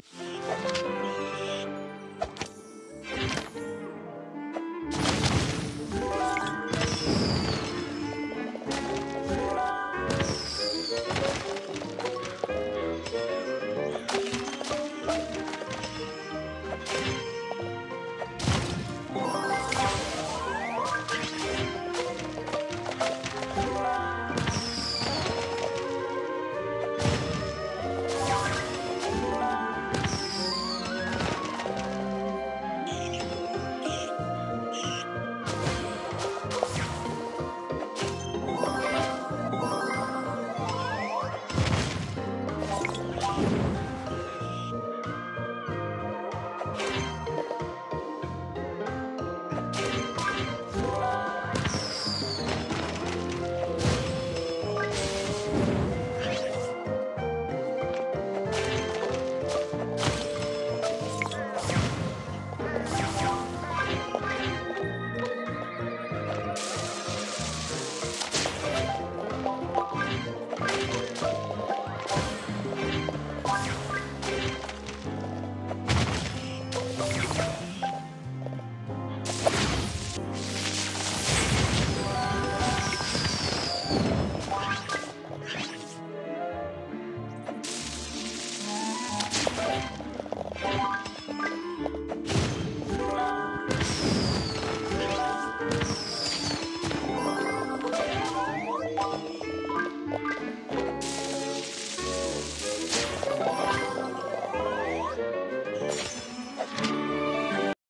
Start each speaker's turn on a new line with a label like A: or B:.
A: Bye.